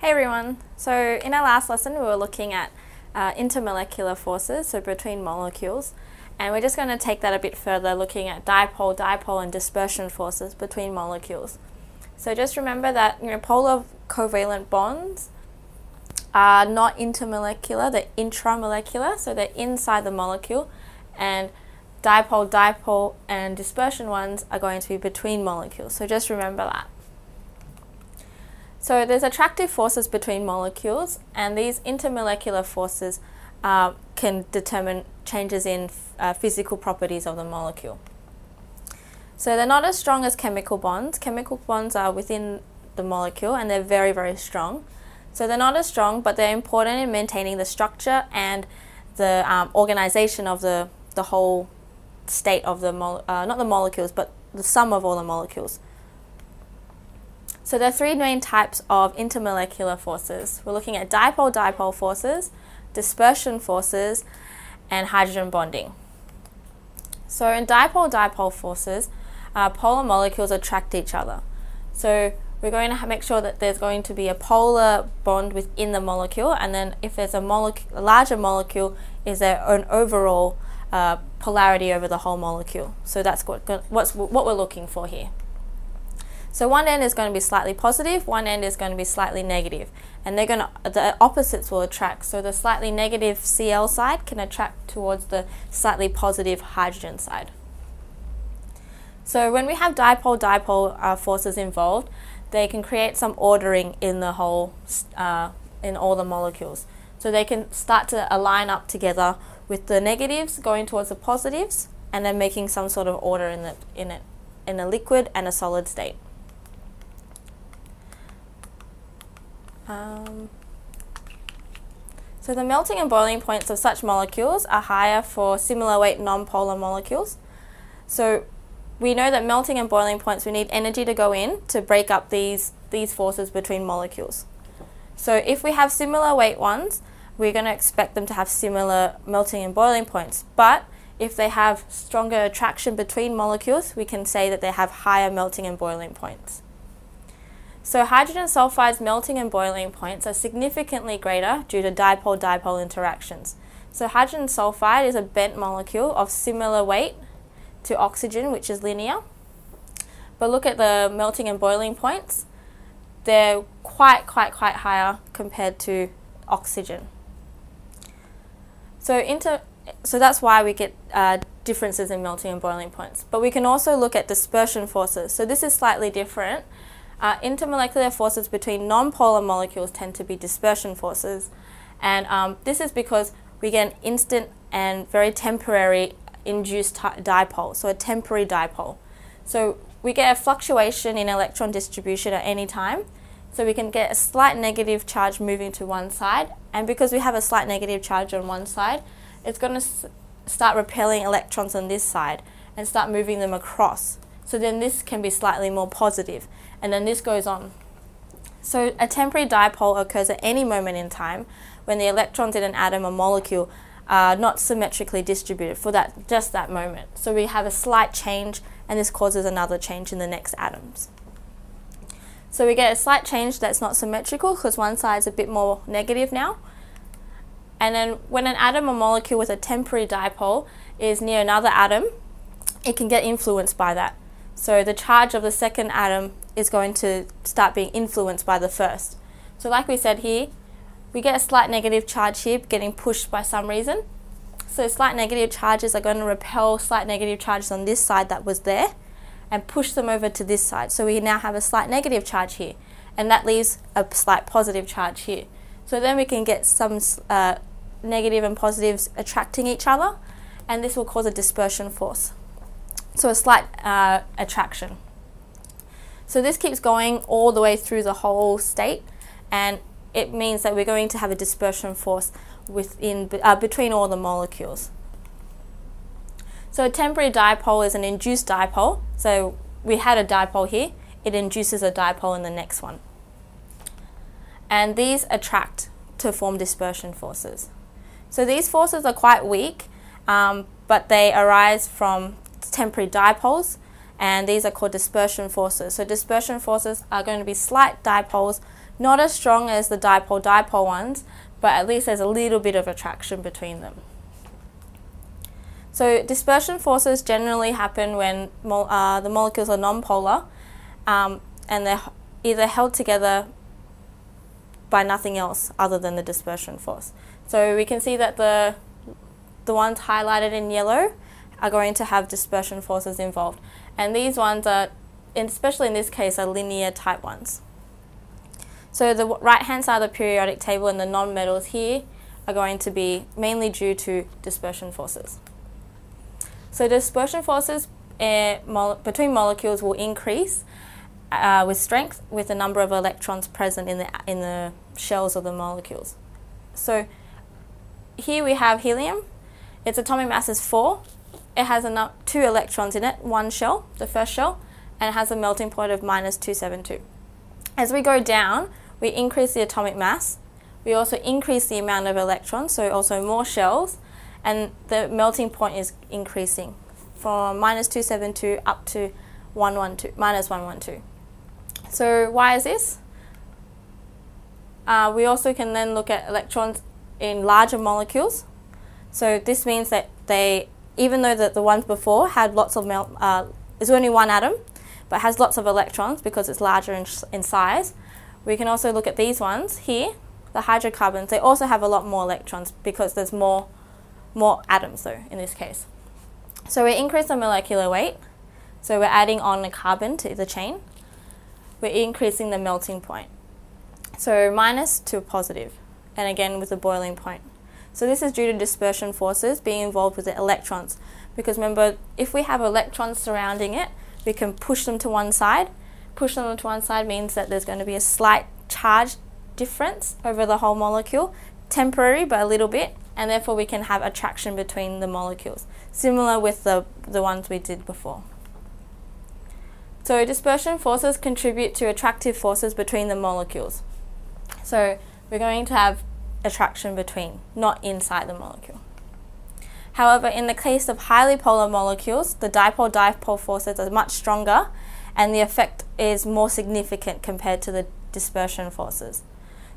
Hey everyone! So in our last lesson we were looking at uh, intermolecular forces, so between molecules, and we're just going to take that a bit further looking at dipole, dipole and dispersion forces between molecules. So just remember that you know, polar covalent bonds are not intermolecular, they're intramolecular, so they're inside the molecule, and dipole, dipole and dispersion ones are going to be between molecules. So just remember that. So there's attractive forces between molecules and these intermolecular forces uh, can determine changes in uh, physical properties of the molecule. So they're not as strong as chemical bonds. Chemical bonds are within the molecule and they're very, very strong. So they're not as strong, but they're important in maintaining the structure and the um, organization of the, the whole state of the, uh, not the molecules, but the sum of all the molecules. So there are three main types of intermolecular forces. We're looking at dipole-dipole forces, dispersion forces, and hydrogen bonding. So in dipole-dipole forces, uh, polar molecules attract each other. So we're going to make sure that there's going to be a polar bond within the molecule, and then if there's a, a larger molecule, is there an overall uh, polarity over the whole molecule. So that's what, what's, what we're looking for here. So one end is going to be slightly positive, one end is going to be slightly negative, and they're going to the opposites will attract. So the slightly negative Cl side can attract towards the slightly positive hydrogen side. So when we have dipole-dipole uh, forces involved, they can create some ordering in the whole uh, in all the molecules. So they can start to align up together with the negatives going towards the positives, and then making some sort of order in the in it in a liquid and a solid state. Um, so the melting and boiling points of such molecules are higher for similar weight nonpolar molecules. So we know that melting and boiling points, we need energy to go in to break up these, these forces between molecules. So if we have similar weight ones, we're going to expect them to have similar melting and boiling points. But if they have stronger attraction between molecules, we can say that they have higher melting and boiling points. So hydrogen sulfide's melting and boiling points are significantly greater due to dipole-dipole interactions. So hydrogen sulfide is a bent molecule of similar weight to oxygen, which is linear. But look at the melting and boiling points. They're quite, quite, quite higher compared to oxygen. So, inter, so that's why we get uh, differences in melting and boiling points. But we can also look at dispersion forces. So this is slightly different. Uh, intermolecular forces between nonpolar molecules tend to be dispersion forces. And um, this is because we get an instant and very temporary induced dipole, so a temporary dipole. So we get a fluctuation in electron distribution at any time. So we can get a slight negative charge moving to one side. And because we have a slight negative charge on one side, it's going to start repelling electrons on this side and start moving them across. So then this can be slightly more positive, and then this goes on. So a temporary dipole occurs at any moment in time when the electrons in an atom or molecule are not symmetrically distributed for that just that moment. So we have a slight change and this causes another change in the next atoms. So we get a slight change that's not symmetrical because one side is a bit more negative now. And then when an atom or molecule with a temporary dipole is near another atom, it can get influenced by that. So the charge of the second atom is going to start being influenced by the first. So like we said here, we get a slight negative charge here getting pushed by some reason. So slight negative charges are going to repel slight negative charges on this side that was there and push them over to this side. So we now have a slight negative charge here and that leaves a slight positive charge here. So then we can get some uh, negative and positives attracting each other and this will cause a dispersion force. So a slight uh, attraction. So this keeps going all the way through the whole state and it means that we're going to have a dispersion force within, uh, between all the molecules. So a temporary dipole is an induced dipole. So we had a dipole here, it induces a dipole in the next one. And these attract to form dispersion forces. So these forces are quite weak, um, but they arise from temporary dipoles and these are called dispersion forces. So dispersion forces are going to be slight dipoles Not as strong as the dipole-dipole ones, but at least there's a little bit of attraction between them. So dispersion forces generally happen when uh, the molecules are nonpolar um, and they're either held together by nothing else other than the dispersion force. So we can see that the, the ones highlighted in yellow are going to have dispersion forces involved. And these ones are, especially in this case, are linear type ones. So the right hand side of the periodic table and the non-metals here are going to be mainly due to dispersion forces. So dispersion forces uh, mo between molecules will increase uh, with strength with the number of electrons present in the, in the shells of the molecules. So here we have helium. Its atomic mass is 4. It has two electrons in it, one shell, the first shell, and it has a melting point of minus 272. As we go down, we increase the atomic mass. We also increase the amount of electrons, so also more shells, and the melting point is increasing from minus 272 up to 112, minus 112. So why is this? Uh, we also can then look at electrons in larger molecules. So this means that they, even though the, the ones before had lots of, uh, there's only one atom, but has lots of electrons because it's larger in, in size. We can also look at these ones here, the hydrocarbons. They also have a lot more electrons because there's more, more atoms though in this case. So we increase the molecular weight. So we're adding on a carbon to the chain. We're increasing the melting point. So minus to positive, and again with the boiling point. So this is due to dispersion forces being involved with the electrons. Because remember, if we have electrons surrounding it, we can push them to one side. Push them to one side means that there's going to be a slight charge difference over the whole molecule, temporary but a little bit, and therefore we can have attraction between the molecules, similar with the, the ones we did before. So dispersion forces contribute to attractive forces between the molecules. So we're going to have attraction between, not inside the molecule. However, in the case of highly polar molecules, the dipole-dipole forces are much stronger and the effect is more significant compared to the dispersion forces.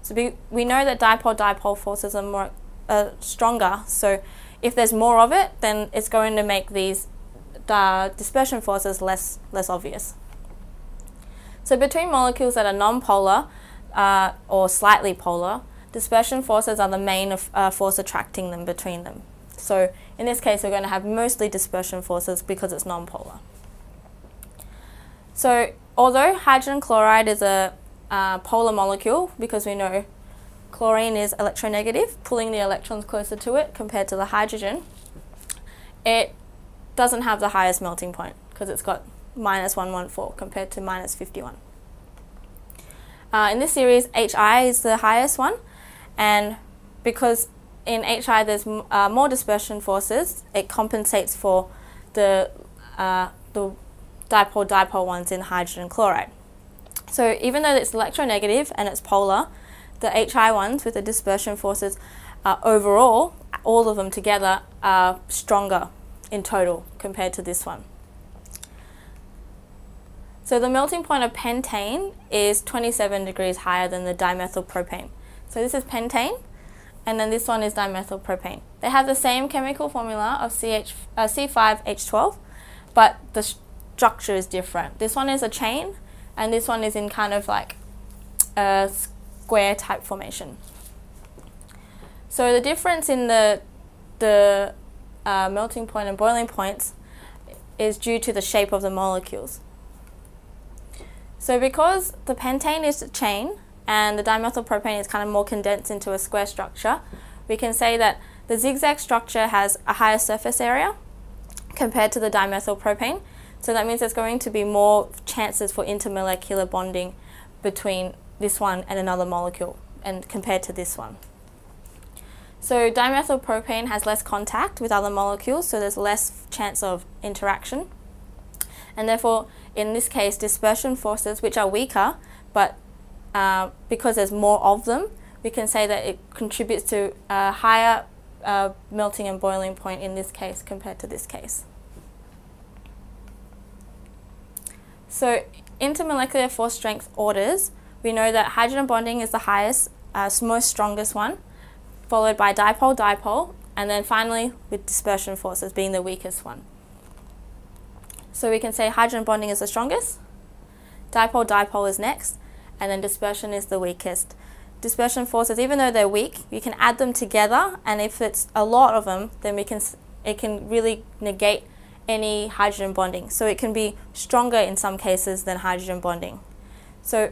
So we, we know that dipole-dipole forces are more uh, stronger, so if there's more of it, then it's going to make these uh, dispersion forces less, less obvious. So between molecules that are non-polar uh, or slightly polar, dispersion forces are the main uh, force attracting them between them. So in this case, we're going to have mostly dispersion forces because it's nonpolar. So although hydrogen chloride is a uh, polar molecule, because we know chlorine is electronegative, pulling the electrons closer to it compared to the hydrogen, it doesn't have the highest melting point because it's got minus 114 compared to minus 51. Uh, in this series, HI is the highest one, and because in HI there's uh, more dispersion forces, it compensates for the, uh, the dipole-dipole ones in hydrogen chloride. So even though it's electronegative and it's polar, the HI ones with the dispersion forces uh, overall, all of them together, are stronger in total compared to this one. So the melting point of pentane is 27 degrees higher than the dimethylpropane. So this is pentane, and then this one is dimethylpropane. They have the same chemical formula of CH, uh, C5H12, but the structure is different. This one is a chain, and this one is in kind of like a square type formation. So the difference in the, the uh, melting point and boiling points is due to the shape of the molecules. So because the pentane is a chain and the dimethylpropane is kind of more condensed into a square structure, we can say that the zigzag structure has a higher surface area compared to the dimethylpropane. So that means there's going to be more chances for intermolecular bonding between this one and another molecule and compared to this one. So dimethylpropane has less contact with other molecules, so there's less chance of interaction. And therefore, in this case, dispersion forces, which are weaker, but uh, because there's more of them, we can say that it contributes to a higher uh, melting and boiling point in this case compared to this case. So intermolecular force strength orders we know that hydrogen bonding is the highest, uh, most strongest one, followed by dipole-dipole, and then finally with dispersion forces being the weakest one. So we can say hydrogen bonding is the strongest, dipole-dipole is next, and then dispersion is the weakest. Dispersion forces, even though they're weak, you can add them together, and if it's a lot of them, then we can it can really negate any hydrogen bonding. So it can be stronger in some cases than hydrogen bonding. So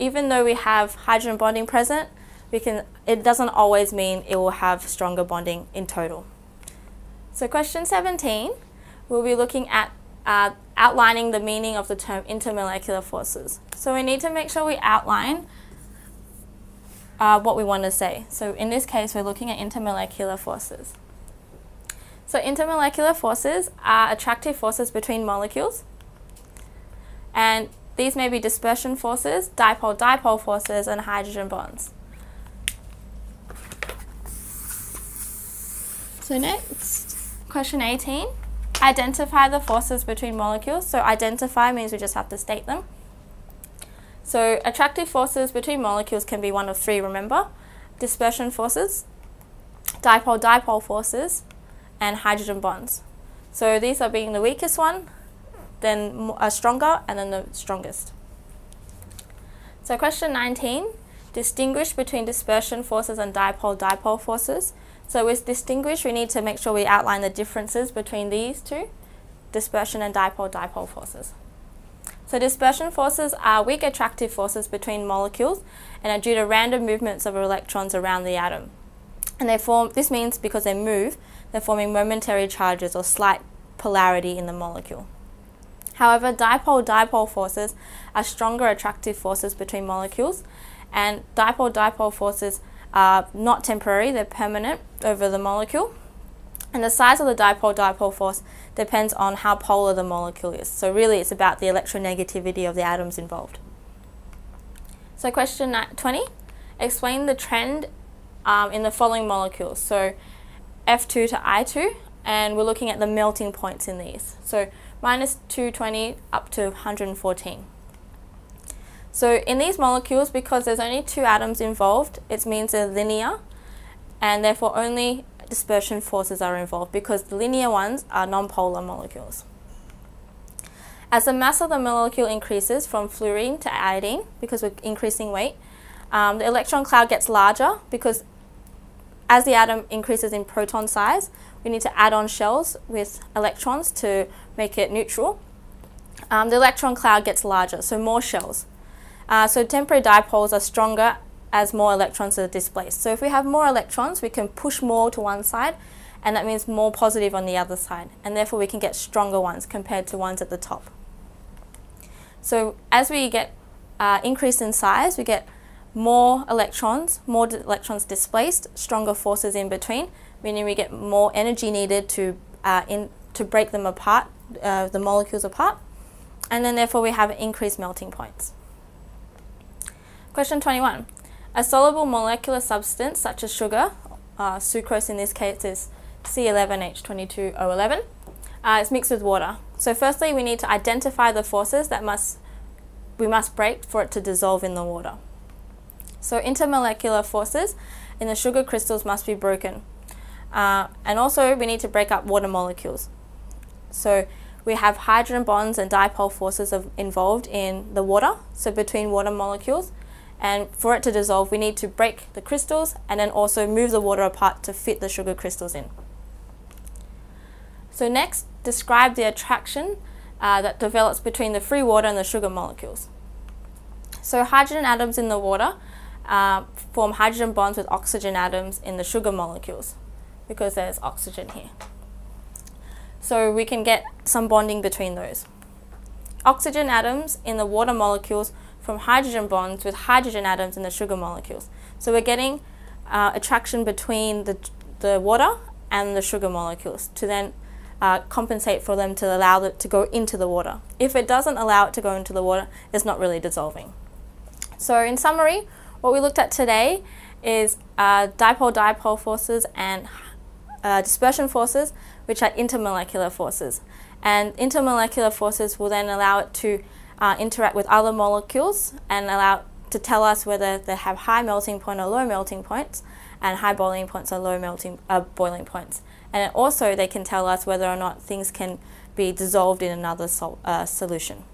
even though we have hydrogen bonding present, we can, it doesn't always mean it will have stronger bonding in total. So question 17, we'll be looking at uh, outlining the meaning of the term intermolecular forces. So we need to make sure we outline uh, what we want to say. So in this case, we're looking at intermolecular forces. So intermolecular forces are attractive forces between molecules. And these may be dispersion forces, dipole-dipole forces, and hydrogen bonds. So next, question 18. Identify the forces between molecules. So identify means we just have to state them. So attractive forces between molecules can be one of three, remember? Dispersion forces, dipole-dipole forces, and hydrogen bonds. So these are being the weakest one, then a stronger, and then the strongest. So question 19, distinguish between dispersion forces and dipole-dipole forces. So with distinguish, we need to make sure we outline the differences between these two, dispersion and dipole-dipole forces. So dispersion forces are weak attractive forces between molecules and are due to random movements of electrons around the atom. And they form, this means because they move, they're forming momentary charges or slight polarity in the molecule. However, dipole-dipole forces are stronger attractive forces between molecules, and dipole-dipole forces are not temporary, they're permanent over the molecule. And the size of the dipole-dipole force depends on how polar the molecule is. So really it's about the electronegativity of the atoms involved. So question 20, explain the trend um, in the following molecules. So F2 to I2, and we're looking at the melting points in these. So minus 220 up to 114. So in these molecules, because there's only two atoms involved, it means they're linear, and therefore only dispersion forces are involved because the linear ones are nonpolar molecules. As the mass of the molecule increases from fluorine to iodine, because we're increasing weight, um, the electron cloud gets larger because as the atom increases in proton size, we need to add on shells with electrons to make it neutral. Um, the electron cloud gets larger, so more shells. Uh, so temporary dipoles are stronger as more electrons are displaced. So if we have more electrons, we can push more to one side, and that means more positive on the other side, and therefore we can get stronger ones compared to ones at the top. So as we get uh, increase in size, we get more electrons, more electrons displaced, stronger forces in between, meaning we get more energy needed to, uh, in, to break them apart, uh, the molecules apart, and then therefore we have increased melting points. Question 21. A soluble molecular substance such as sugar, uh, sucrose in this case is C11H22O11, uh, is mixed with water. So firstly we need to identify the forces that must we must break for it to dissolve in the water. So intermolecular forces in the sugar crystals must be broken. Uh, and also we need to break up water molecules. So we have hydrogen bonds and dipole forces of, involved in the water, so between water molecules. And for it to dissolve, we need to break the crystals and then also move the water apart to fit the sugar crystals in. So next, describe the attraction uh, that develops between the free water and the sugar molecules. So hydrogen atoms in the water uh, form hydrogen bonds with oxygen atoms in the sugar molecules because there's oxygen here. So we can get some bonding between those. Oxygen atoms in the water molecules form hydrogen bonds with hydrogen atoms in the sugar molecules. So we're getting uh, attraction between the, the water and the sugar molecules to then uh, compensate for them to allow it to go into the water. If it doesn't allow it to go into the water, it's not really dissolving. So in summary, what we looked at today is uh, dipole-dipole forces and uh, dispersion forces, which are intermolecular forces. And intermolecular forces will then allow it to uh, interact with other molecules and allow to tell us whether they have high melting point or low melting points, and high boiling points or low melting uh, boiling points. And also, they can tell us whether or not things can be dissolved in another sol- uh, solution.